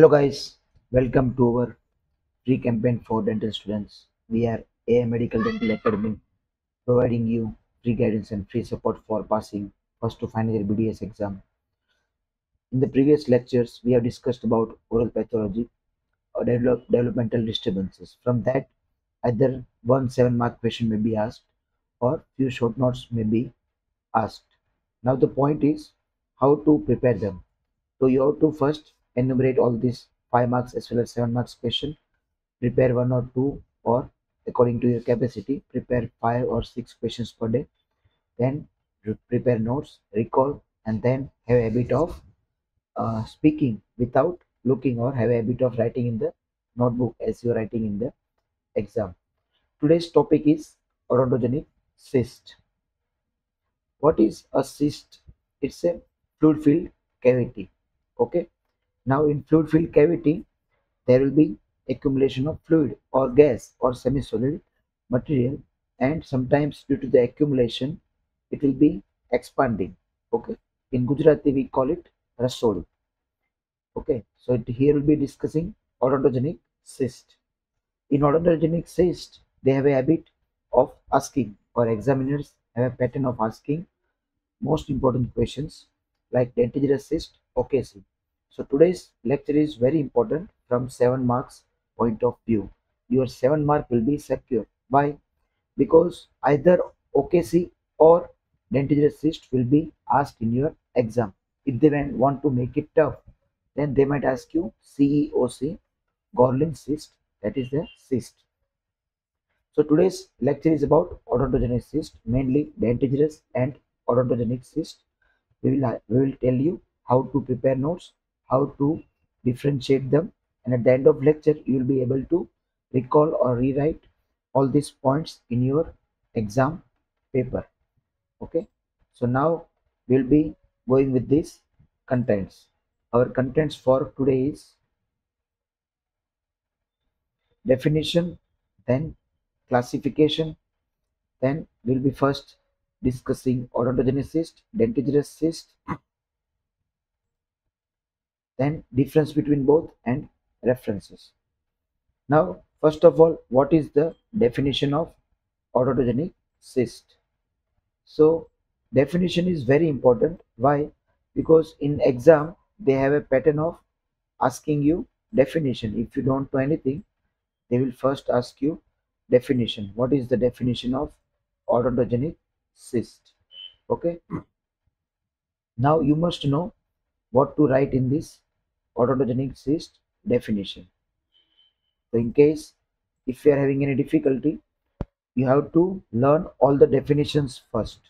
Hello guys, welcome to our free campaign for dental students. We are A Medical Dental Academy providing you free guidance and free support for passing first to final year BDS exam. In the previous lectures, we have discussed about oral pathology or develop, developmental disturbances. From that, either one seven mark question may be asked or few short notes may be asked. Now the point is how to prepare them. So you have to first enumerate all these five marks as well as seven marks question. Prepare one or two or according to your capacity, prepare five or six questions per day. Then prepare notes, recall, and then have a habit of uh, speaking without looking or have a habit of writing in the notebook as you are writing in the exam. Today's topic is odontogenic cyst. What is a cyst? It's a fluid filled cavity. Okay. Now in fluid filled cavity, there will be accumulation of fluid or gas or semi-solid material and sometimes due to the accumulation, it will be expanding. Okay. In Gujarati, we call it rasoli. Okay. So it, here we'll be discussing odontogenic cyst. In odontogenic cyst, they have a habit of asking or examiners have a pattern of asking most important questions like dentigerous cyst, OKC. So today's lecture is very important from 7 marks point of view. Your 7 mark will be secure. Why? Because either OKC or dentigerous cyst will be asked in your exam. If they want to make it tough, then they might ask you CEOC, Gorlin cyst, that is the cyst. So today's lecture is about odontogenic cyst, mainly dentigerous and odontogenic cyst. We will we will tell you how to prepare notes, how to differentiate them, and at the end of lecture you will be able to recall or rewrite all these points in your exam paper. Okay. So now we'll be going with these contents. Our contents for today is definition, then classification, then we'll be first discussing odontogenic cyst, dentigerous cyst, then difference between both and references. Now, first of all, what is the definition of odontogenic cyst? So, definition is very important. Why? Because in exam they have a pattern of asking you definition. If you don't know anything, they will first ask you definition. What is the definition of odontogenic cyst? Okay. Now you must know what to write in this odontogenic cyst definition. So in case if you are having any difficulty, you have to learn all the definitions first.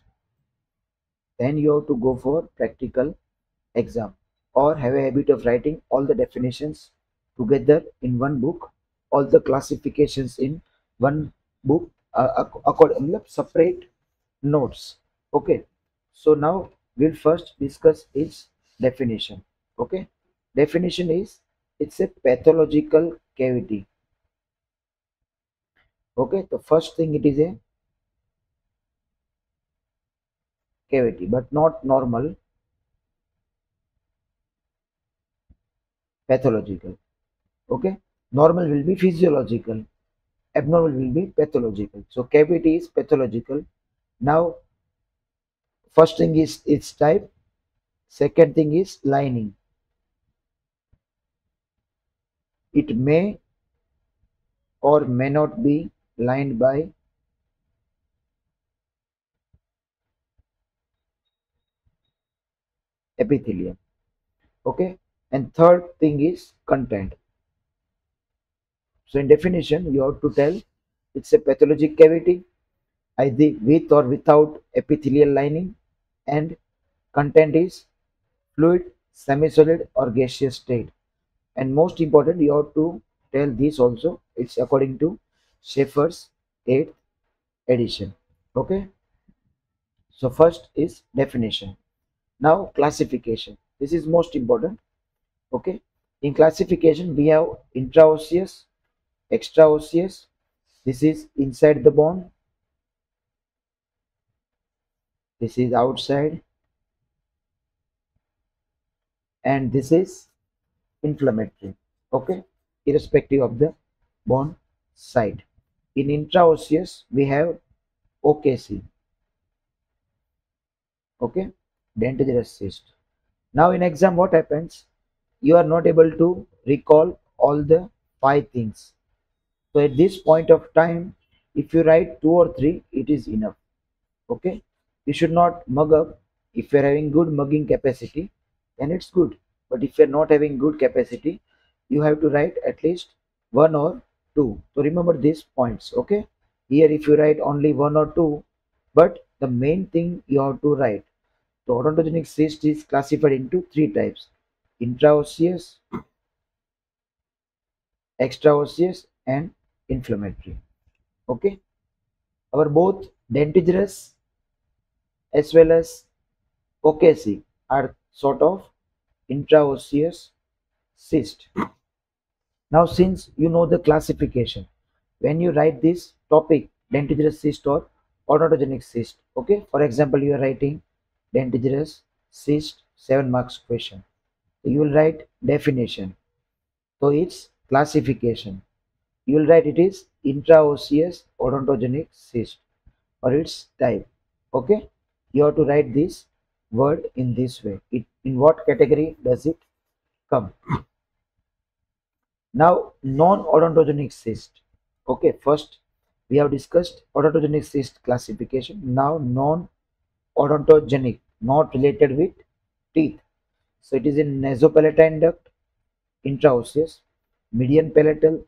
Then you have to go for practical exam or have a habit of writing all the definitions together in one book, all the classifications in one book, uh, ac- accord- separate notes. Okay. So now we'll first discuss its definition. Okay. Definition is it's a pathological cavity. Okay. The first thing it is a cavity, but not normal pathological. Okay. Normal will be physiological. Abnormal will be pathological. So cavity is pathological. Now first thing is its type. Second thing is lining. It may or may not be lined by epithelium. Okay. And third thing is content. So in definition, you have to tell it's a pathologic cavity, either with or without epithelial lining, and content is fluid, semi-solid, or gaseous state. And most important, you have to tell this also. It's according to Shafer's eighth edition. Okay. So first is definition. Now classification. This is most important. Okay. In classification, we have intraosseous, extraosseous. This is inside the bone. This is outside. And this is inflammatory. Okay, irrespective of the bone site. In intraosseous, we have OKC. Okay, dentigerous cyst. Now in exam, what happens? You are not able to recall all the five things. So at this point of time, if you write two or three, it is enough. Okay, you should not mug up. If you are having good mugging capacity, then it's good. But if you are not having good capacity, you have to write at least one or two. So remember these points. Okay, here if you write only one or two, but the main thing you have to write. So odontogenic cyst is classified into three types: intraosseous, extraosseous, and inflammatory. Okay, our both dentigerous as well as OKC are sort of intraosseous cyst. Now, since you know the classification, when you write this topic, dentigerous cyst or odontogenic cyst, okay, for example, you are writing dentigerous cyst 7 marks question. You will write definition. So, its classification. You will write it is intraosseous odontogenic cyst or its type. Okay, you have to write this word in this way. It in what category does it come? Now, non-odontogenic cyst. Okay, first we have discussed odontogenic cyst classification. Now, non-odontogenic, not related with teeth. So, it is in nasopalatine duct, intraosseous, median palatal,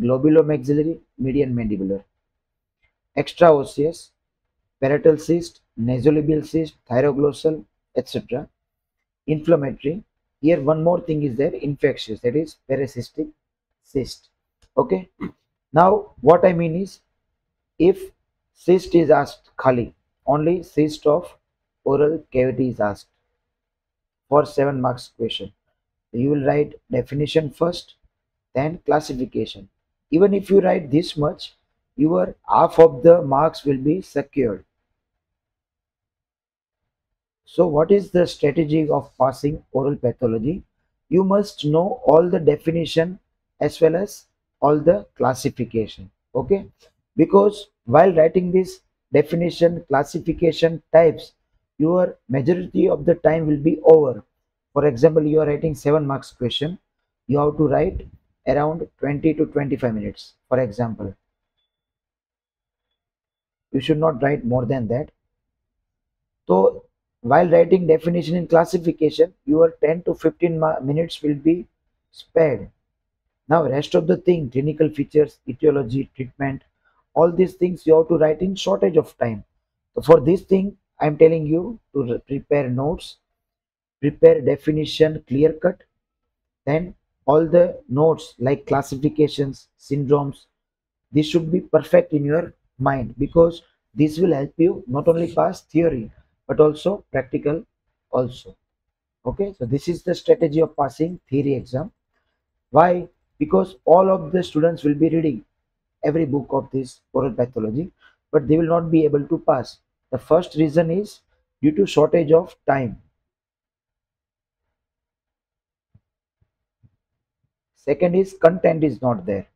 globulomaxillary, median mandibular. Extraosseous, palatal cyst, nasolabial cyst, thyroglossal, etc. Inflammatory. Here one more thing is there, infectious, that is parasistic cyst. Okay. Now what I mean is, if cyst is asked khali, only cyst of oral cavity is asked for 7 marks question. You will write definition first, then classification. Even if you write this much, your half of the marks will be secured. So what is the strategy of passing oral pathology? You must know all the definition as well as all the classification. Okay, because while writing this definition, classification types, your majority of the time will be over. For example, you are writing 7 marks question, you have to write around 20 to 25 minutes. For example, you should not write more than that. So while writing definition and classification, your 10 to 15 minutes will be spared. Now rest of the thing, clinical features, etiology, treatment, all these things you have to write in shortage of time. So for this thing, I am telling you to prepare notes, prepare definition clear cut, then all the notes like classifications, syndromes, this should be perfect in your mind because this will help you not only pass theory but also practical also. Okay so this is the strategy of passing theory exam. Why? Because all of the students will be reading every book of this oral pathology but they will not be able to pass. The first reason is due to shortage of time. Second is content is not there.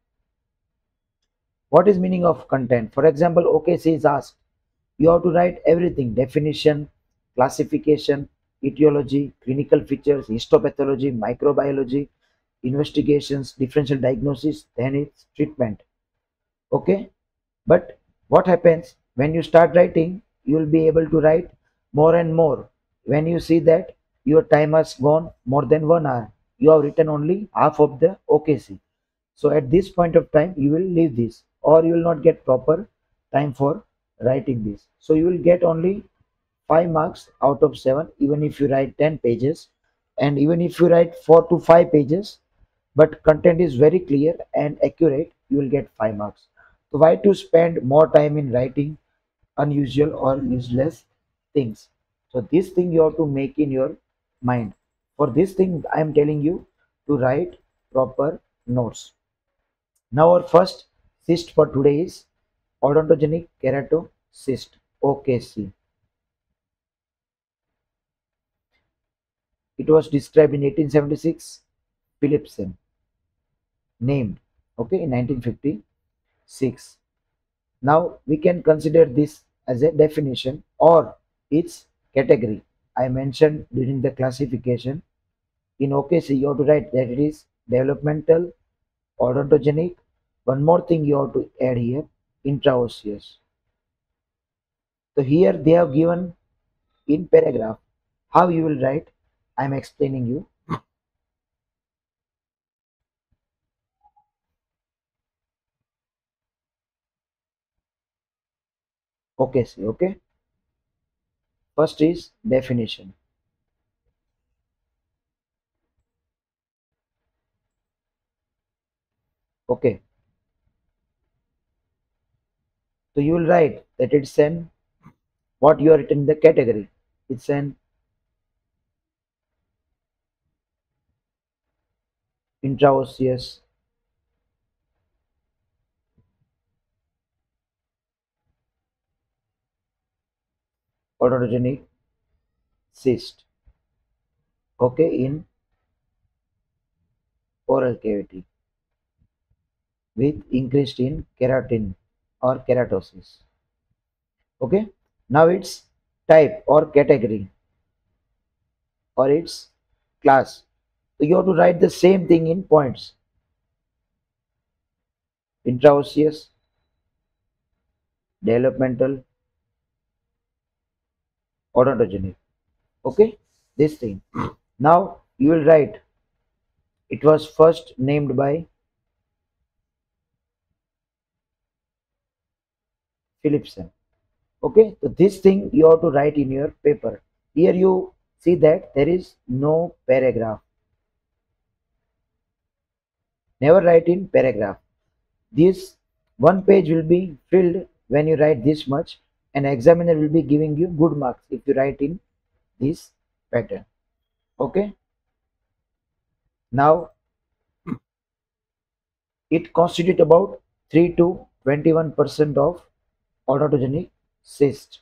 What is meaning of content? For example okc is asked you have to write everything definition classification etiology clinical features histopathology microbiology investigations differential diagnosis then it's treatment. Okay? But what happens? When you start writing you will be able to write more and more. When you see that your time has gone more than one hour you have written only half of the okc so at this point of time you will leave this or you will not get proper time for writing this. So you will get only 5 marks out of 7 even if you write 10 pages. And even if you write 4 to 5 pages but content is very clear and accurate you will get 5 marks. So why to spend more time in writing unusual or useless things? So this thing you have to make in your mind. For this thing i am telling you to write proper notes. Now our first cyst for today is odontogenic keratocyst okc it was described in 1876 Philipsen named okay in 1956 now we can consider this as a definition or its category. I mentioned during the classification. In OKC you have to write that it is developmental odontogenic. One more thing you have to add here intraosseous. So here they have given in paragraph. How you will write? I am explaining you. Okay see okay. First is definition. Okay so you will write that it's an what you are written in the category. It's an intraosseous odontogenic cyst okay in oral cavity with increased in keratin or keratosis. Okay? Now its type or category or its class. So you have to write the same thing in points. Intraosseous developmental odontogenic okay? This thing. Now you will write. It was first named by Philipsen okay so this thing you have to write in your paper. Here you see that there is no paragraph. Never write in paragraph. This one page will be filled when you write this much an examiner will be giving you good marks if you write in this pattern. Okay? Now it constitute about 3 to 21 percent of odontogenic cyst.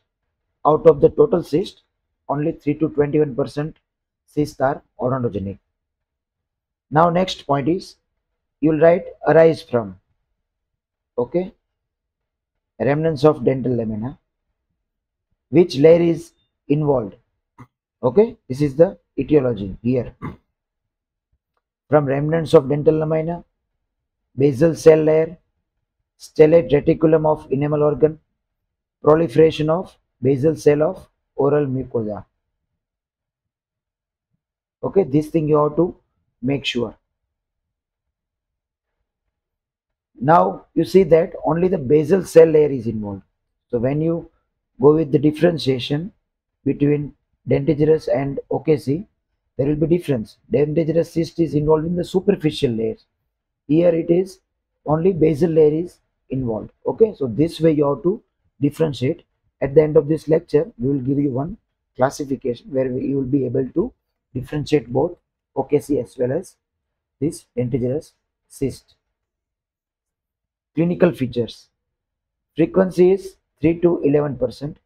Out of the total cyst only 3 to 21 percent cysts are odontogenic now next point is you will write arise from. Okay? Remnants of dental lamina which layer is involved. Okay? This is the etiology here. From remnants of dental lamina basal cell layer stellate reticulum of enamel organ proliferation of basal cell of oral mucosa. Okay this thing you have to make sure. Now you see that only the basal cell layer is involved. So when you go with the differentiation between dentigerous and OKC there will be difference. Dentigerous cyst is involved in the superficial layers. Here it is only basal layer is involved. Okay so this way you have to differentiate at the end of this lecture we will give you one classification where you will be able to differentiate both OKC as well as this dentigerous cyst Clinical features Frequency is 3 to 11 percent.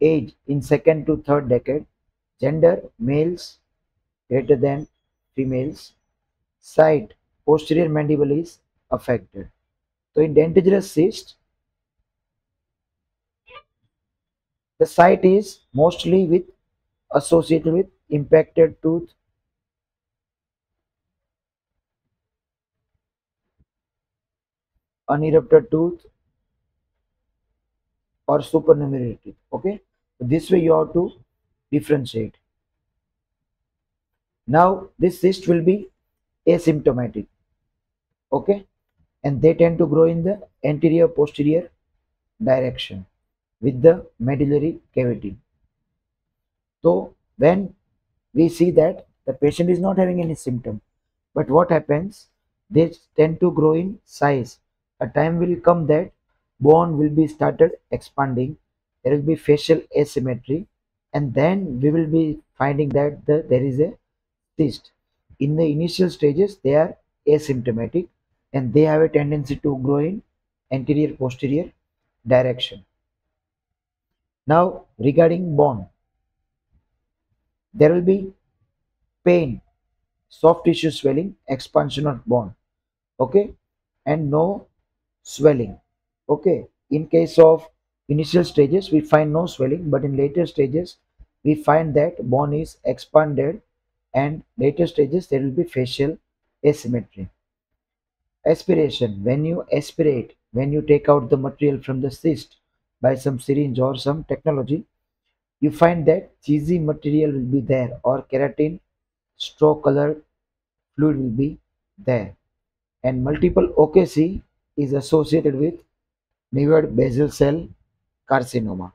Age in second to third decade. Gender males greater than females. Site posterior mandible is affected. So in dentigerous cyst, the site is mostly with associated with impacted tooth. Unerupted tooth or supernumerary okay? This way you have to differentiate. Now this cyst will be asymptomatic okay? And they tend to grow in the anterior posterior direction with the medullary cavity. So when we see that the patient is not having any symptom but what happens? They tend to grow in size. A time will come that bone will be started expanding there will be facial asymmetry and then we will be finding that the, there is a cyst. In the initial stages they are asymptomatic and they have a tendency to grow in anterior posterior direction now regarding bone there will be pain soft tissue swelling, expansion of bone. Okay, and no swelling. Okay, in case of initial stages, we find no swelling, but in later stages, we find that bone is expanded, and later stages there will be facial asymmetry. Aspiration when you aspirate, when you take out the material from the cyst by some syringe or some technology, you find that cheesy material will be there or keratin straw colored fluid will be there and multiple OKC is associated with nevoid basal cell carcinoma.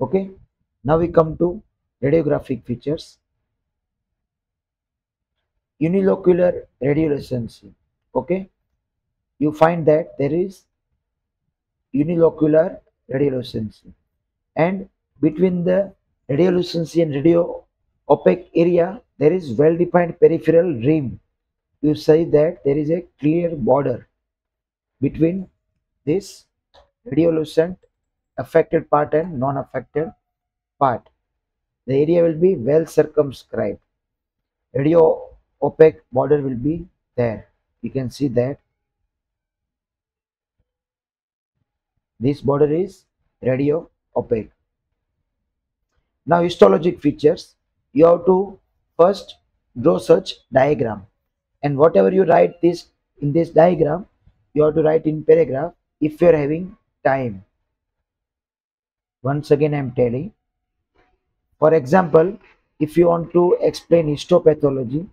Okay, now we come to radiographic features. Unilocular radiolucency. Okay, you find that there is unilocular radiolucency. And between the radiolucency and radio opaque area there is well defined peripheral rim. You say that there is a clear border between this radiolucent affected part and non-affected part. The area will be well circumscribed. Radio opaque border will be there. You can see that this border is radio opaque. Now histologic features. You have to first draw such diagram. And whatever you write this in this diagram you have to write in paragraph if you are having time. Once again i am telling. For example if you want to explain histopathology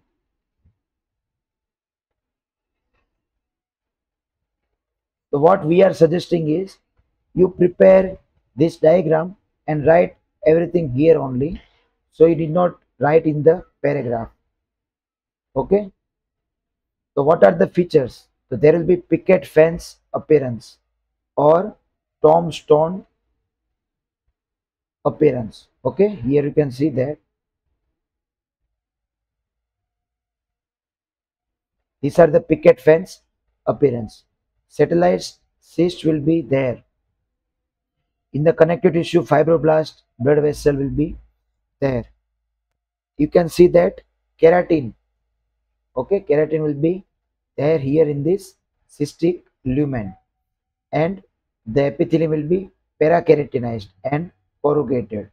so what we are suggesting is you prepare this diagram and write everything here only. So you did not write in the paragraph. Okay? So what are the features? So there will be picket fence appearance or tombstone appearance. Okay? Here you can see that. These are the picket fence appearance. Satellite cyst will be there in the connective tissue fibroblast blood vessel will be there. You can see that keratin okay? Keratin will be there here in this cystic lumen. And the epithelium will be parakeratinized and corrugated.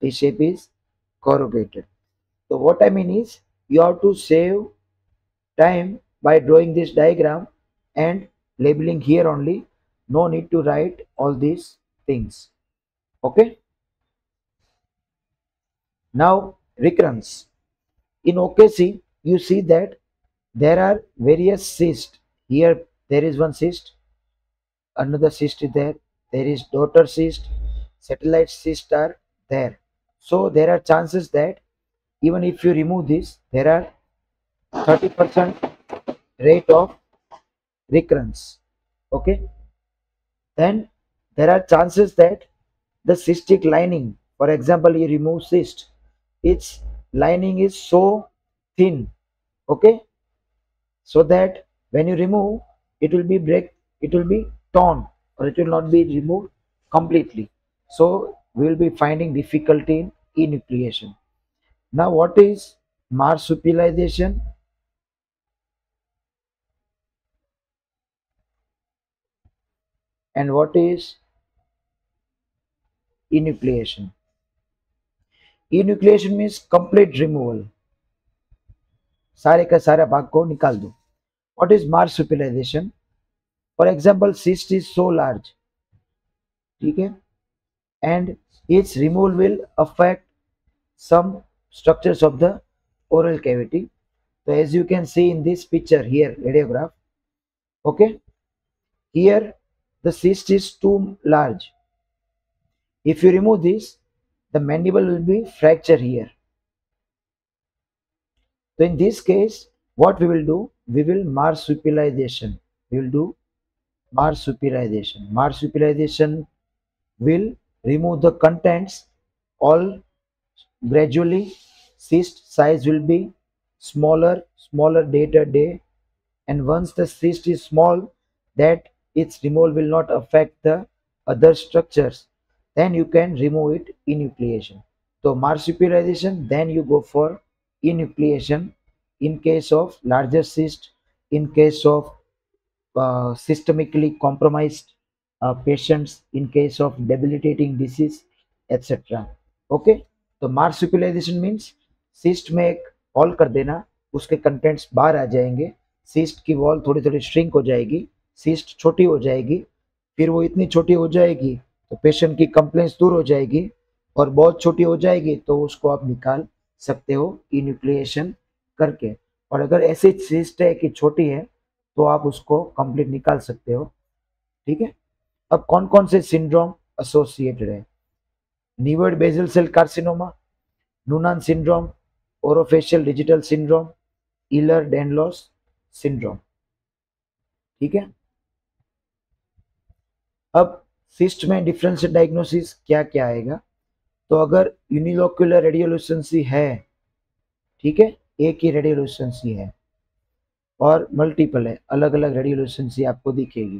This shape is corrugated. So what i mean is you have to save time by drawing this diagram and labeling here only. No need to write all these things okay now recurrence. In OKC, you see that there are various cysts. Here there is one cyst, another cyst is there, there is daughter cyst, satellite cyst are there. So there are chances that even if you remove this, there are 30% rate of recurrence. Okay. Then there are chances that the cystic lining, for example, you remove cyst, its lining is so thin okay? So that when you remove it will be break it will be torn or it will not be removed completely. So we will be finding difficulty in enucleation. Now what is marsupialization? And what is enucleation enucleation means complete removal सारे का सारा भाग को निकाल दो what is marsupialization for example cyst is so large ठीक है and its removal will affect some structures of the oral cavity so as you can see in this picture here radiograph okay here the cyst is too large if you remove this the mandible will be fracture here. So in this case, what we will do? We will marsupialization. We will do marsupialization. Marsupialization will remove the contents all gradually cyst size will be smaller smaller day to day and once the cyst is small that its removal will not affect the other structures then you can remove it enucleation so marsupialization then you go for enucleation in case of larger cyst in case of uh, systemically compromised uh, patients in case of debilitating disease etc okay तो marsupialization means cyst में एक hall कर देना उसके contents बाहर आ जाएँगे cyst की wall थोड़ी थोड़ी श्रिंक हो जाएगी सिस्ट छोटी हो जाएगी फिर वो इतनी छोटी हो जाएगी तो पेशेंट की कंप्लेंट्स दूर हो जाएगी और बहुत छोटी हो जाएगी तो उसको आप निकाल सकते हो इन्यूक्लिएशन करके। और अगर ऐसी सिस्ट है कि छोटी है तो आप उसको कंप्लीट निकाल सकते हो। ठीक है? अब कौन कौन से सिंड्रोम एसोसिएटेड है? Nevoid basal cell carcinoma Noonan syndrome orofacial digital syndrome Ehlers Danlos syndrome ठीक है? अब सिस्ट में डिफरेंशियल डायग्नोसिस क्या क्या आएगा? तो अगर यूनिलोक्यूलर रेडियोलुसेंसी है, ठीक है? एक ही रेडियोलुसेंसी है और मल्टीपल है अलग अलग रेडियोलुसेंसी आपको दिखेगी।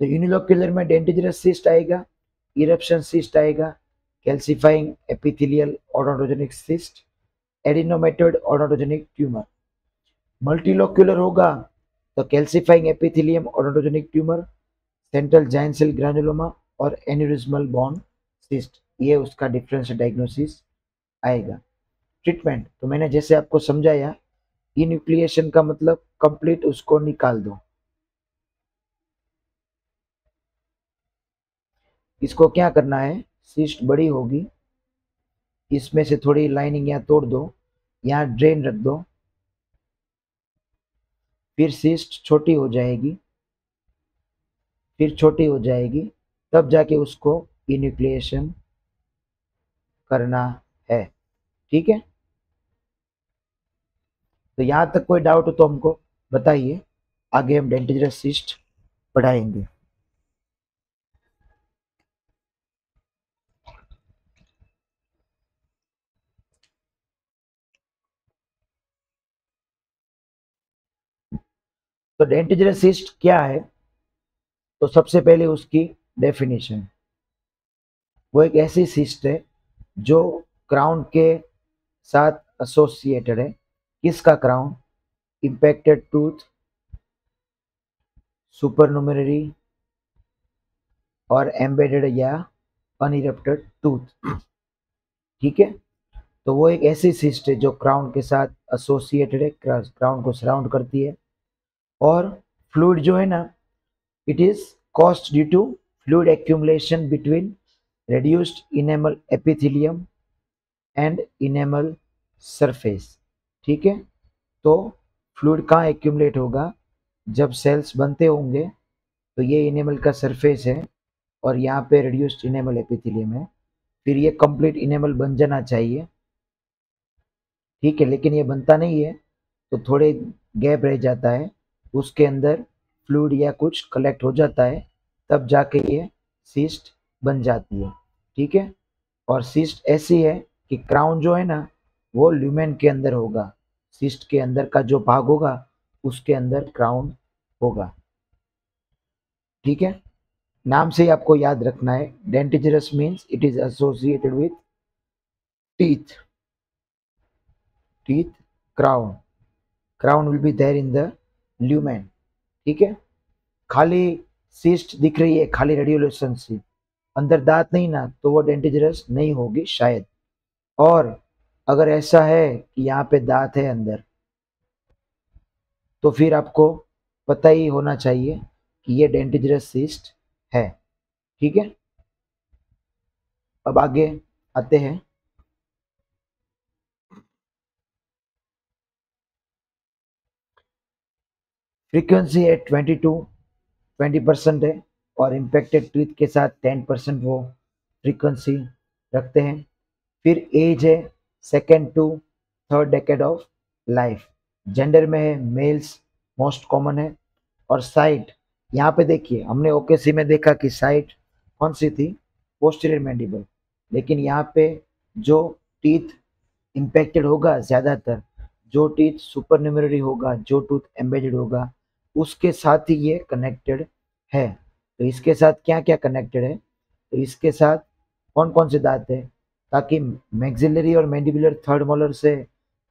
तो यूनिलोक्यूलर में डेंटिजरस सिस्ट आएगा इरप्शन सिस्ट आएगा calcifying epithelial odontogenic cyst adenomatoid odontogenic tumour multilocular होगा तो calcifying epithelium odontogenic tumour central giant cell granuloma और एन्यूरिज्मल बॉन सिस्ट, ये उसका डिफरेंस डायग्नोसिस आएगा। ट्रीटमेंट तो मैंने जैसे आपको समझाया इन्यूक्लिएशन का मतलब कंप्लीट उसको निकाल दो। इसको क्या करना है? सिस्ट बड़ी होगी, इसमें से थोड़ी लाइनिंग यहाँ तोड़ दो, यहाँ ड्रेन रख दो, फिर सिस्ट छोटी हो जाएगी। फिर छोटी हो जाएगी, तब जाके उसको इन्यूक्लिएशन करना है। ठीक है? तो यहाँ तक कोई डाउट हो तो हमको बताइए। आगे हम डेंटिजरस सिस्ट पढ़ाएँगे। तो डेंटिजरस सिस्ट क्या है? तो सबसे पहले उसकी डेफिनेशन वो एक ऐसी सिस्ट है जो क्राउन के साथ एसोसिएटेड है। किसका क्राउन इम्पैक्टेड टूथ सुपरनुमररी और एम्बेडेड या अनइरप्टेड टूथ ठीक है? तो वो एक ऐसी सिस्ट है जो क्राउन के साथ एसोसिएटेड है क्राउन को सराउंड करती है। और फ्लूड जो है ना it is caused due to fluid accumulation between reduced enamel epithelium and enamel surface, ठीक है? तो फ्लूड कहाँ एक्यूमलेट होगा? जब सेल्स बनते होंगे तो ये इनेमल का सरफेस है और यहाँ पे रिड्यूस्ड इनेमल एपिथेलियम है। फिर ये कंप्लीट इनेमल बन जाना चाहिए। ठीक है, लेकिन ये बनता नहीं है तो थोड़े गैप रह जाता है। उसके अंदर फ्लूड या कुछ कलेक्ट हो जाता है, तब जाके ये सिस्ट बन जाती है, ठीक है? और सिस्ट ऐसी है कि क्राउन जो है ना, वो ल्यूमेन के अंदर होगा, सिस्ट के अंदर का जो भाग होगा, उसके अंदर क्राउन होगा, ठीक है? नाम से ही आपको याद रखना है, dentigerous means it is associated with teeth teeth crown crown will be there in the lumen ठीक है? खाली सिस्ट दिख रही है, खाली रेडियोलेशन से। अंदर दांत नहीं ना तो वो डेंटिजरस नहीं होगी शायद। और अगर ऐसा है कि यहाँ पे दांत है अंदर तो फिर आपको पता ही होना चाहिए कि ये डेंटिजरस सिस्ट है। ठीक है? अब आगे आते हैं। फ्रीक्वेंसी है ट्वेंटी टू, ट्वेंटी परसेंट है और इम्पेक्टेड टूथ के साथ टेन परसेंट वो फ्रीक्वेंसी रखते हैं। फिर एज है second to third decade of life gender में है मेल्स मोस्ट कॉमन है। और साइट यहाँ पे देखिए, हमने ओकेसी में देखा कि साइट कौन सी थी? पोस्टीरियर मैंडिबल लेकिन यहाँ पे जो टीथ इम्पेक्टेड होगा ज़्यादातर, जो टीथ सुपर होगा, जो टूथ एम्बेडेड होगा उसके साथ ही ये कनेक्टेड है। तो इसके साथ क्या क्या कनेक्टेड है? तो इसके साथ कौन कौन से दांत है? ताकि मैक्सिलरी और मैंडिबुलर थर्ड मोलर से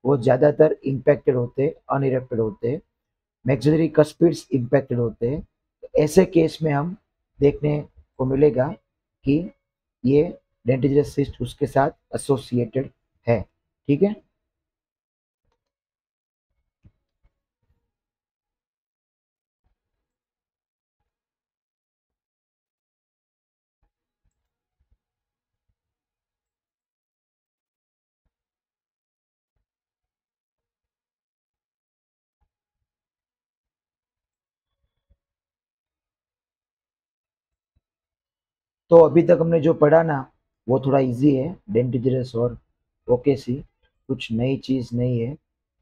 वो ज़्यादातर इम्पैक्टेड होते अनइरेप्टेड होते। मैक्सिलरी कस्पिड्स इम्पैक्टेड होते। हैं ऐसे केस में हम देखने को मिलेगा कि ये डेंटिजरस सिस्ट उसके साथ एसोसिएटेड है। ठीक है? तो अभी तक हमने जो पढ़ा ना, वो थोड़ा इजी है डेंटिजरस और ओके सी। कुछ नई चीज़ नहीं है।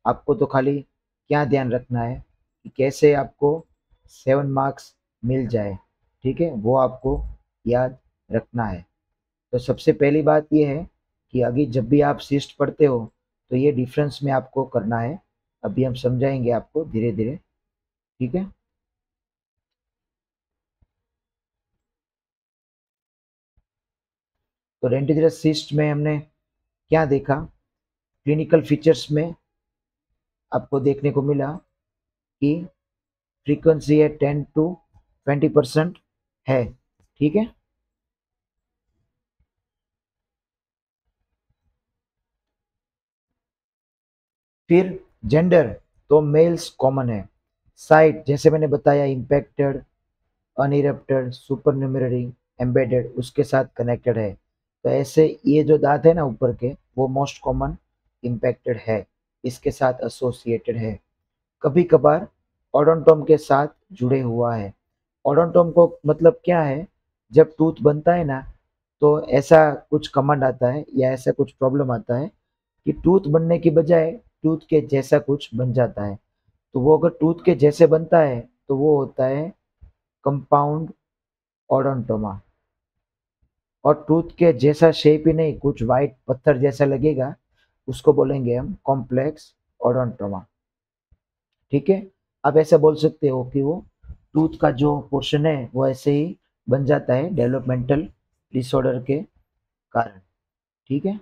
आपको तो खाली क्या ध्यान रखना है कि कैसे आपको सेवन मार्क्स मिल जाए, ठीक है? वो आपको याद रखना है। तो सबसे पहली बात ये है कि अभी जब भी आप सिस्ट पढ़ते हो तो ये डिफरेंस में आपको करना है। अभी हम समझाएँगे आपको धीरे धीरे ठीक है? तो डेंटिजरस सिस्ट में हमने क्या देखा? क्लिनिकल फीचर्स में आपको देखने को मिला कि फ्रीक्वेंसी है टेन टू ट्वेंटी परसेंट है, ठीक है? फिर जेंडर तो मेल्स कॉमन है। साइट, जैसे मैंने बताया, impacted, unerupted supernumerary embedded, उसके साथ कनेक्टेड है। तो ऐसे ये जो दांत है ना ऊपर के, वो मोस्ट कॉमन इम्पैक्टेड है। इसके साथ एसोसिएटेड है। कभी कभार ओडोंटोम के साथ जुड़े हुआ है। ओडोंटोम को मतलब क्या है? जब टूथ बनता है ना तो ऐसा कुछ कमांड आता है या ऐसा कुछ प्रॉब्लम आता है कि टूथ बनने की बजाय टूथ के जैसा कुछ बन जाता है। तो वो अगर टूथ के जैसे बनता है तो वो होता है कंपाउंड ओडोंटोमा और टूथ के जैसा शेप ही नहीं, कुछ वाइट पत्थर जैसा लगेगा, उसको बोलेंगे हम कॉम्प्लेक्स ओडोंटोमा ठीक है? आप ऐसा बोल सकते हो कि वो टूथ का जो पोर्शन है, वो ऐसे ही बन जाता है डेवलपमेंटल डिसऑर्डर के कारण। ठीक है?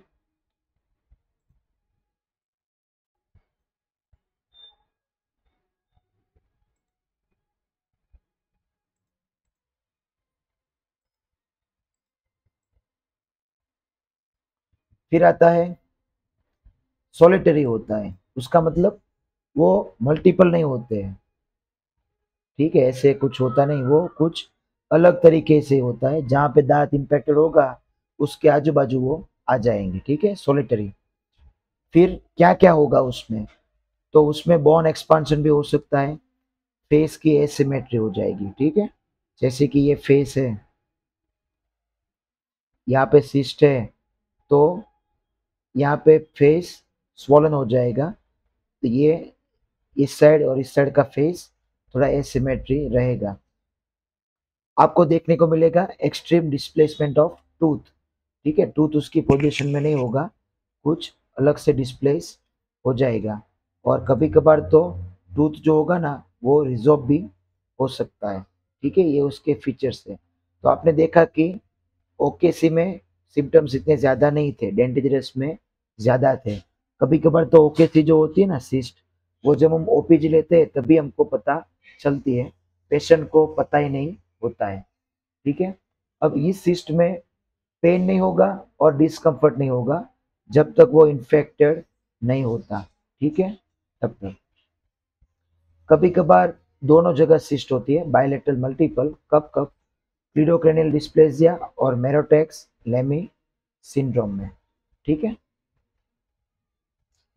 फिर आता है सोलिटरी होता है। उसका मतलब वो मल्टीपल नहीं होते हैं। ठीक है, ऐसे कुछ होता नहीं, वो कुछ अलग तरीके से होता है। जहाँ पे दांत इम्पेक्टेड होगा, उसके आजू बाजू वो आ जाएँगे। ठीक है सोलिटरी फिर क्या क्या होगा उसमें? तो उसमें बॉन एक्सपांशन भी हो सकता है। फेस की एसिमेट्री हो जाएगी। ठीक है, जैसे कि ये फेस है, यहाँ पे सिस्ट है तो यहाँ पे फेस स्वॉलन हो जाएगा। तो ये इस साइड और इस साइड का फेस थोड़ा एसिमेट्री रहेगा। आपको देखने को मिलेगा एक्सट्रीम डिस्प्लेसमेंट ऑफ़ टूथ ठीक है? टूथ उसकी पोजीशन में नहीं होगा। कुछ अलग से डिस्प्लेस हो जाएगा। और कभी कभार तो टूथ जो होगा ना, वो रिजॉल्व भी हो सकता है। ठीक है? ये उसके फीचर्स है। तो आपने देखा कि ओकेसी में सिम्टम्स इतने ज़्यादा नहीं थे डेंटिजरस में ज़्यादा थे। कभी कभार तो ओकेसी जो होती है ना सिस्ट वो जब हम ओपीजी लेते हैं, तभी हमको पता चलती है। पेशेंट को पता ही नहीं होता है, ठीक है? अब इस सिस्ट में पेन नहीं होगा और डिस्कम्फर्ट नहीं होगा, जब तक वो इन्फेक्टेड नहीं होता, ठीक है? तब तक। कभी कभार दोनों जगह सिस्ट होती है बायोलेटल मल्टीपल कब कब क्लीडोक्रेनियल डिस्प्लेजिया और मेरोटेक्स लेमी सिंड्रोम में, ठीक है?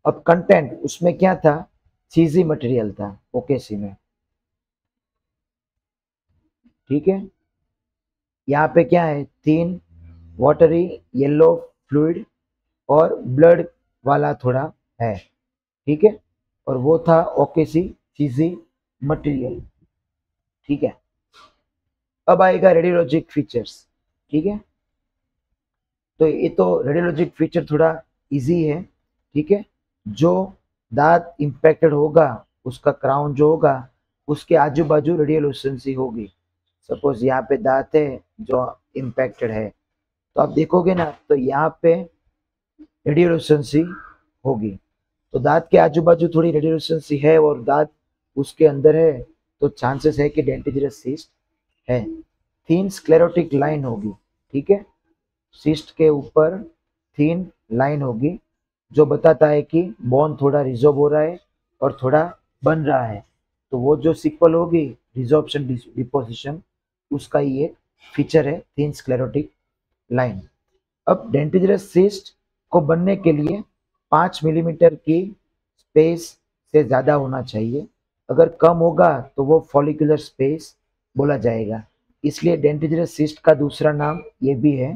अब कंटेंट उसमें क्या था? चीजी मटेरियल था ओकेसी में, ठीक है? यहाँ पे क्या है? तीन वाटरी येलो फ्लूड और ब्लड वाला थोड़ा है, ठीक है? और वो था ओकेसी चीजी मटेरियल ठीक है? अब आएगा रेडियोलॉजिक फीचर्स ठीक है? तो ये तो रेडियोलॉजिक फीचर थोड़ा इजी है, ठीक है? जो दांत इम्पैक्टेड होगा, उसका क्राउन जो होगा, उसके आजू बाजू रेडियोलोसेंसी होगी। सपोज़ यहाँ पे दांत है जो इम्पैक्टेड है। तो आप देखोगे ना तो यहाँ पे रेडियोलोसेंसी होगी। तो दांत के आजू बाजू थोड़ी रेडियोसेंसी है और दांत उसके अंदर है तो चांसेस है कि डेंटिजरस सिस्ट है। थीन स्क्लेरोटिक लाइन होगी, ठीक है? सिस्ट के ऊपर थीन लाइन होगी, जो बताता है कि बोन थोड़ा रिजॉर्व हो रहा है और थोड़ा बन रहा है। तो वो जो सिक्वल होगी रिजॉर्प्शन डिपोजिशन उसका ही एक फीचर है थीन स्क्लेरोटिक लाइन अब डेंटिजरस सिस्ट को बनने के लिए पाँच मिलीमीटर की स्पेस से ज़्यादा होना चाहिए। अगर कम होगा तो वो फॉलिकुलर स्पेस बोला जाएगा। इसलिए डेंटिजरस सिस्ट का दूसरा नाम ये भी है।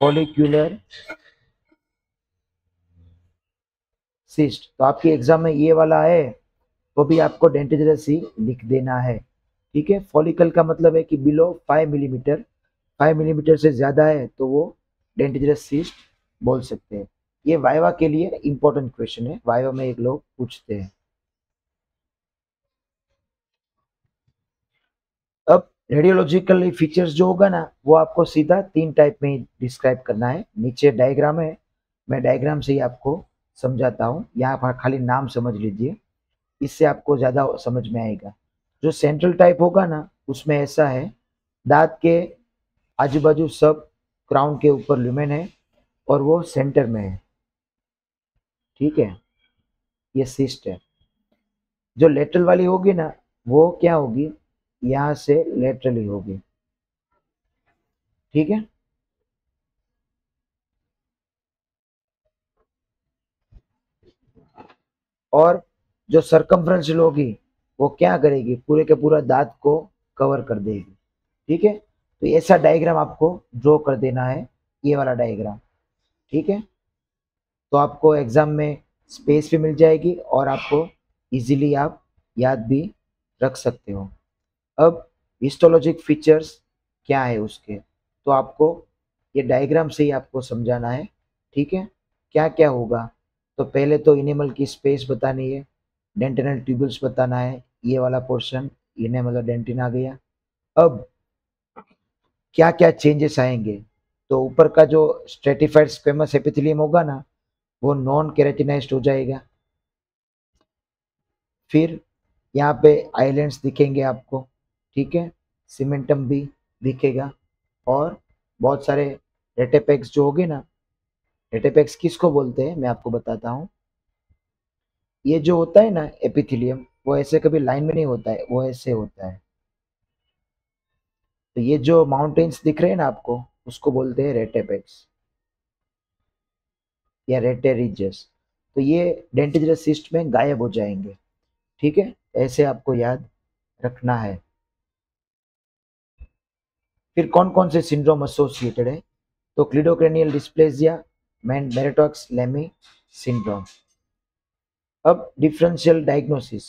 Follicular cyst. तो आपके एग्ज़ाम में ये वाला है तो भी आपको डेंटिजरस ही लिख देना है। ठीक है? फॉलिकल का मतलब है कि below five millimetre five millimetre से ज़्यादा है तो वो डेंटिजरस सिस्ट बोल सकते हैं। ये वाइवा के लिए इंपॉर्टेंट क्वेश्चन है। वाइवा में एक लोग पूछते हैं अब रेडियोलॉजिकल फीचर्स जो होगा ना, वो आपको सीधा तीन टाइप में डिस्क्राइब करना है। नीचे डायग्राम है, मैं डायग्राम से ही आपको समझाता हूँ। यहाँ पर खाली नाम समझ लीजिए। इससे आपको ज़्यादा समझ में आएगा। जो सेंट्रल टाइप होगा ना, उसमें ऐसा है, दांत के आजू बाजू सब क्राउन के ऊपर ल्यूमेन है और वो सेंटर में है। ठीक है? ये सिस्ट है। जो लेटल वाली होगी ना, वो क्या होगी? यहाँ से लेटरली होगी। ठीक है? और जो सरकमफ्रेंशियल होगी, वो क्या करेगी? पूरे के पूरा दांत को कवर कर देगी। ठीक है? तो ऐसा डायग्राम आपको ड्रॉ कर देना है, ये वाला डायग्राम ठीक है? तो आपको एग्ज़ाम में स्पेस भी मिल जाएगी और आपको इजीली आप याद भी रख सकते हो। अब हिस्टोलॉजिक फीचर्स क्या है उसके? तो आपको ये डायग्राम से ही आपको समझाना है, ठीक है? क्या क्या होगा? तो पहले तो इनेमल की स्पेस बतानी है डेंटिनल ट्यूबल्स बताना है, ये वाला पोर्शन इनेमल और डेंटिन आ गया। अब क्या क्या चेंजेस आएँगे? तो ऊपर का जो स्ट्रेटिफाइड स्क्वेमस एपिथिलियम होगा ना, वो नॉन कैरेटिनाइज्ड हो जाएगा। फिर यहाँ पे आइलैंड्स दिखेंगे आपको। ठीक है? सीमेंटम भी दिखेगा। और बहुत सारे रेटेपेक्स जो होगे ना रेटेपेक्स किसको बोलते हैं? मैं आपको बताता हूँ। ये जो होता है ना एपिथिलियम वो ऐसे कभी लाइन में नहीं होता है, वो ऐसे होता है। तो ये जो माउंटेन्स दिख रहे हैं ना आपको, उसको बोलते हैं रेटेपेक्स या रेटेरिजस तो ये डेंटिजरस सिस्ट में गायब हो जाएँगे। ठीक है? ऐसे आपको याद रखना है। फिर कौन कौन से सिंड्रोम एसोसिएटेड है? तो cleidocranial dysplasia man, Maroteaux, Lamy syndrome अब डिफरेंशियल डायग्नोसिस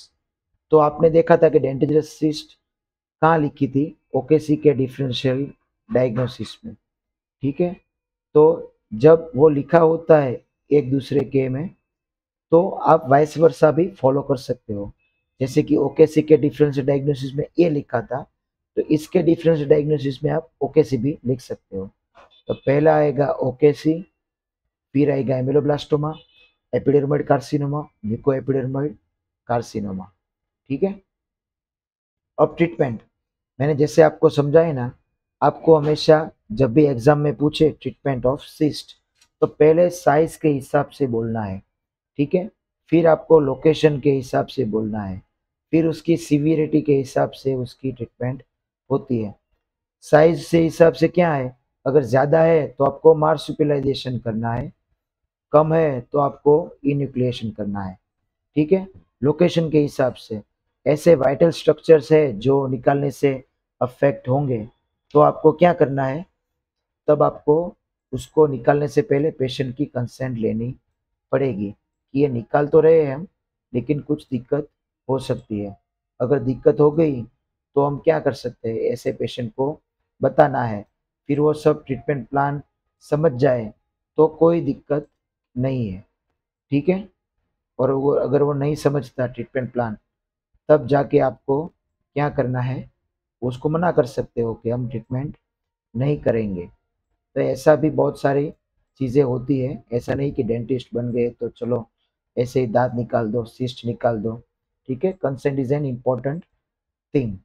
तो आपने देखा था कि डेंटिजरस सिस्ट कहाँ लिखी थी? ओकेसी के डिफरेंशियल डायग्नोसिस में। ठीक है? तो जब वो लिखा होता है एक दूसरे के में तो आप वाइस वर्षा भी फॉलो कर सकते हो। जैसे कि ओकेसी के डिफरेंशियल डायग्नोसिस में ये लिखा था तो इसके डिफरेंस डायग्नोसिस में आप ओकेसी भी लिख सकते हो। तो पहला आएगा ओकेसी फिर आएगा ameloblastoma epidermoid carcinoma mucoepidermoid carcinoma ठीक है? अब ट्रीटमेंट मैंने जैसे आपको समझाया ना, आपको हमेशा जब भी एग्ज़ाम में पूछे ट्रीटमेंट ऑफ़ सिस्ट तो पहले साइज़ के हिसाब से बोलना है, ठीक है? फिर आपको लोकेशन के हिसाब से बोलना है, फिर उसकी सीवियरिटी के हिसाब से उसकी ट्रीटमेंट होती है। साइज़ से हिसाब से क्या है? अगर ज़्यादा है तो आपको मार्सुपिलाइजेशन करना है, कम है तो आपको इन्यूक्लिएशन करना है, ठीक है? लोकेशन के हिसाब से। ऐसे वाइटल स्ट्रक्चर्स है जो निकालने से अफेक्ट होंगे तो आपको क्या करना है? तब आपको उसको निकालने से पहले पेशेंट की कंसेंट लेनी पड़ेगी कि ये निकाल तो रहे हैं हम, लेकिन कुछ दिक्कत हो सकती है। अगर दिक्कत हो गई तो हम क्या कर सकते हैं? ऐसे पेशेंट को बताना है। फिर वो सब ट्रीटमेंट प्लान समझ जाए तो कोई दिक्कत नहीं है। ठीक है? और वो अगर वो नहीं समझता ट्रीटमेंट प्लान तब जाके आपको क्या करना है? उसको मना कर सकते हो कि हम ट्रीटमेंट नहीं करेंगे। तो ऐसा भी बहुत सारी चीज़ें होती है। ऐसा नहीं कि डेंटिस्ट बन गए तो चलो, ऐसे ही दांत निकाल दो सिस्ट निकाल दो। ठीक है? Consent is an important thing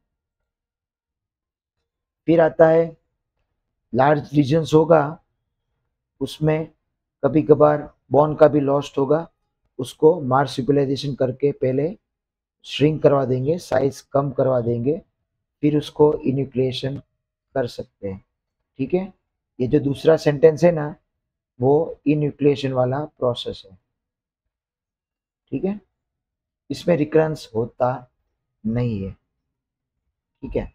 फिर आता है लार्ज रीजन्स होगा, उसमें कभी कभार बॉन का भी लॉस्ट होगा, उसको मार्सिपिलाइजेशन करके पहले श्रिंक करवा देंगे साइज़ कम करवा देंगे, फिर उसको इन्यूक्लिएशन कर सकते हैं। ठीक है? ये जो दूसरा सेंटेंस है ना, वो इन्यूक्लिएशन वाला प्रोसेस है। ठीक है? इसमें रिकरेंस होता नहीं है। ठीक है?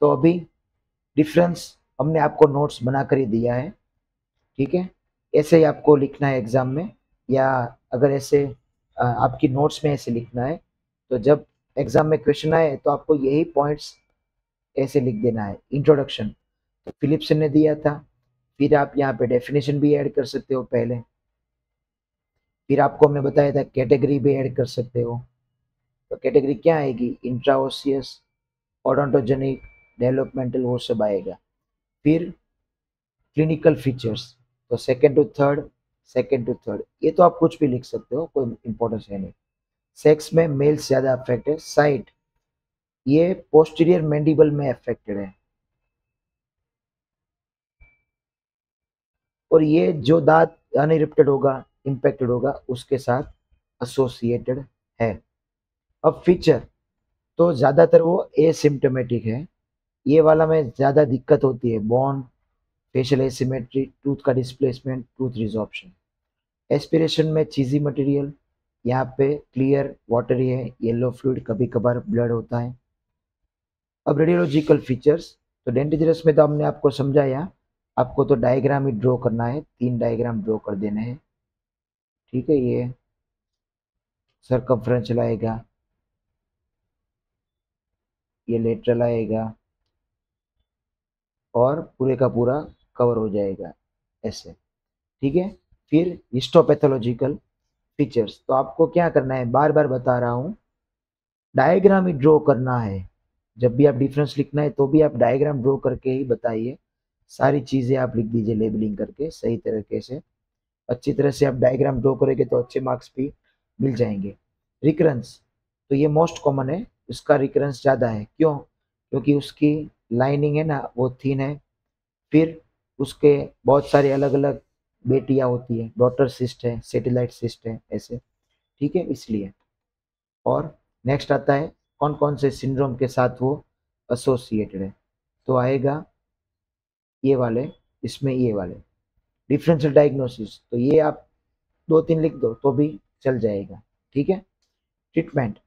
तो अभी डिफरेंस हमने आपको नोट्स बना कर ही दिया है। ठीक है? ऐसे ही आपको लिखना है एग्ज़ाम में, या अगर ऐसे आपकी नोट्स में ऐसे लिखना है तो जब एग्ज़ाम में क्वेश्चन आए तो आपको यही पॉइंट्स ऐसे लिख देना है। इंट्रोडक्शन तो फिलिप्सन ने दिया था। फिर आप यहाँ पे डेफिनेशन भी ऐड कर सकते हो पहले। फिर आपको हमने बताया था कैटेगरी भी ऐड कर सकते हो। तो कैटेगरी क्या आएगी? इंट्राओसियस ऑडोंटोजेनिक डेवलपमेंटल वो सब आएगा फिर क्लिनिकल फीचर्स तो second to third second to third ये तो आप कुछ भी लिख सकते हो, कोई इंपॉर्टेंस है नहीं। सेक्स में मेल्स ज़्यादा अफेक्ट है साइट ये पोस्टीरियर मैंडिबल में अफेक्टेड है। और ये जो दांत अनरिप्टेड होगा इम्पेक्टेड होगा, उसके साथ एसोसिएटेड है। अब फीचर तो ज़्यादातर वो एसिम्टोमेटिक है। ये वाला में ज़्यादा दिक्कत होती है। बॉन फेशियल एसिमेट्री टूथ का डिस्प्लेसमेंट टूथ रिजॉर्प्शन एस्पिरेशन में चीज़ी मटेरियल यहाँ पे क्लियर वाटरी है येलो फ्लूड कभी कभार ब्लड होता है। अब रेडियोलॉजिकल फीचर्स तो डेंटिजरस में तो हमने आपको समझाया आपको तो डायग्राम ही ड्रॉ करना है, तीन डायग्राम ड्रॉ कर देने हैं। ठीक है ये सरकमफ्रेंशियल आएगा ये लेटरल आएगा। और पूरे का पूरा कवर हो जाएगा ऐसे। ठीक है? फिर हिस्टोपैथोलॉजिकल फीचर्स तो आपको क्या करना है? बार बार बता रहा हूँ। डायग्राम ही ड्रॉ करना है। जब भी आप डिफरेंस लिखना है तो भी आप डायग्राम ड्रॉ करके ही बताइए। सारी चीज़ें आप लिख दीजिए लेबलिंग करके, सही तरीके से। अच्छी तरह से आप डायग्राम ड्रॉ करेंगे तो अच्छे मार्क्स भी मिल जाएँगे। रिकरेंस तो ये मोस्ट कॉमन है। उसका रिकरेंस ज़्यादा है। क्यों? क्योंकि उसकी लाइनिंग है ना, वो थीन है। फिर उसके बहुत सारे अलग अलग बेटियाँ होती है, डॉटर सिस्ट है, सेटेलाइट सिस्ट है, ऐसे। ठीक है, इसलिए। और नेक्स्ट आता है कौन कौन से सिंड्रोम के साथ वो एसोसिएटेड है? तो आएगा ये वाले, इसमें ये वाले। डिफरेंशियल डायग्नोसिस तो ये आप दो तीन लिख दो तो भी चल जाएगा। ठीक है? ट्रीटमेंट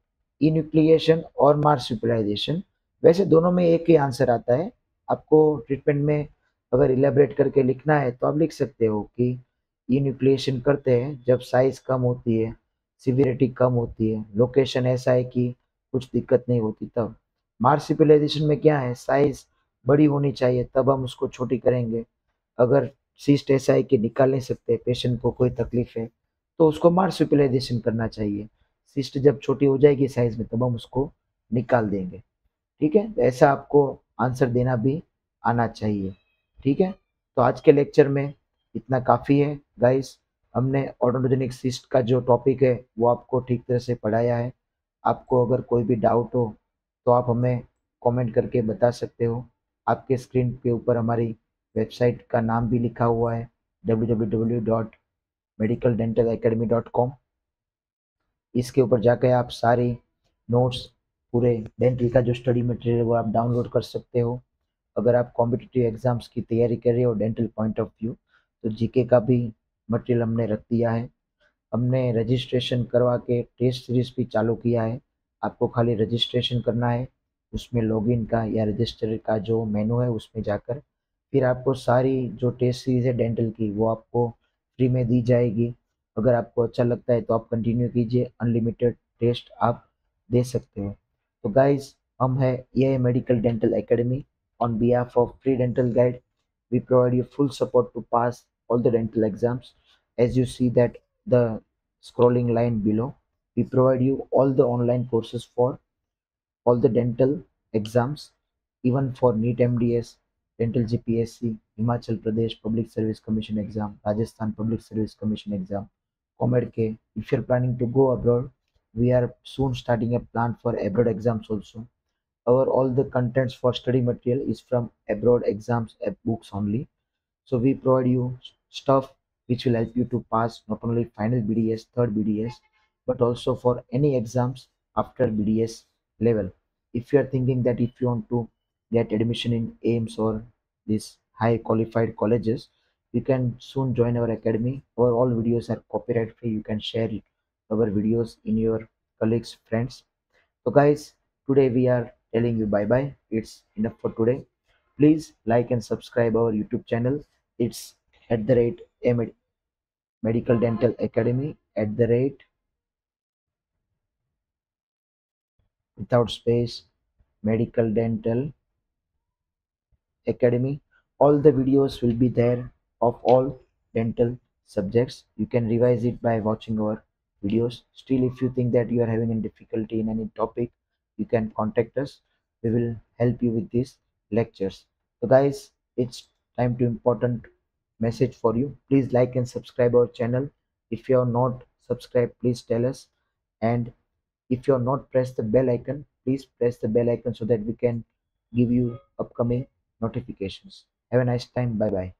इन्यूक्लिएशन और मार्सिपलाइजेशन वैसे दोनों में एक ही आंसर आता है। आपको ट्रीटमेंट में अगर इलेबरेट करके लिखना है तो आप लिख सकते हो कि ये न्यूक्लिएशन करते हैं, जब साइज़ कम होती है सिविरिटी कम होती है लोकेशन ऐसा है कि कुछ दिक्कत नहीं होती तब। मार्सिपिलाइजेशन में क्या है साइज़ बड़ी होनी चाहिए, तब हम उसको छोटी करेंगे। अगर सीस्ट ऐसा है कि निकाल नहीं सकते पेशेंट को कोई तकलीफ़ है तो उसको मार्सिपिलाइजेशन करना चाहिए। सिस्ट जब छोटी हो जाएगी साइज़ में, तब हम उसको निकाल देंगे। ठीक है? ऐसा आपको आंसर देना भी आना चाहिए। ठीक है? तो आज के लेक्चर में इतना काफ़ी है। गाइस हमने ऑटोनोजेनिक सिस्ट का जो टॉपिक है, वो आपको ठीक तरह से पढ़ाया है। आपको अगर कोई भी डाउट हो तो आप हमें कमेंट करके बता सकते हो। आपके स्क्रीन के ऊपर हमारी वेबसाइट का नाम भी लिखा हुआ है, www.medicaldentalacademy.com इसके ऊपर जाकर आप सारी नोट्स पूरे डेंटल का जो स्टडी मटेरियल है वो आप डाउनलोड कर सकते हो। अगर आप कॉम्पिटिटिव एग्ज़ाम्स की तैयारी कर रहे हो डेंटल पॉइंट ऑफ़ व्यू तो जीके का भी मटेरियल हमने रख दिया है। हमने रजिस्ट्रेशन करवा के टेस्ट सीरीज़ भी चालू किया है। आपको खाली रजिस्ट्रेशन करना है, उसमें लॉगिन का या रजिस्टर का जो मेनू है उसमें जाकर फिर आपको सारी जो टेस्ट सीरीज़ है डेंटल की वो आपको फ्री में दी जाएगी। अगर आपको अच्छा लगता है तो आप कंटिन्यू कीजिए अनलिमिटेड टेस्ट आप दे सकते हो। तो गाइज हम है ये medical dental academy on behalf of Free Dental Guide. We provide you full support to pass all the dental exams. As you see that the scrolling line below, we provide you all the online courses for all the dental exams, even for NEET MDS, Dental GPSC, Himachal Pradesh Public Service Commission exam, Rajasthan Public Service Commission exam, ComEdK. If you're planning to go abroad, we are soon starting a plan for abroad exams also. Our all the contents for study material is from abroad exams uh, books only. So we provide you stuff which will help you to pass not only final BDS, third BDS, but also for any exams after BDS level. If you are thinking that if you want to get admission in AIIMS or these high qualified colleges, you can soon join our academy. Our all videos are copyright free. You can share it, our videos in your colleagues, friends. So guys, today we are telling you bye bye. It's enough for today. Please like and subscribe our YouTube channel. It's at the rate Med- medical dental academy at the rate without space medical dental academy all the videos will be there of all dental subjects you can revise it by watching our videos. Still if you think that you are having a difficulty in any topic you can contact us. We will help you with these lectures. So guys it's time to important message for you. Please like and subscribe our channel. If you are not subscribed please tell us. And if you are not press the bell icon. Please press the bell icon so that we can give you upcoming notifications. Have a nice time. Bye bye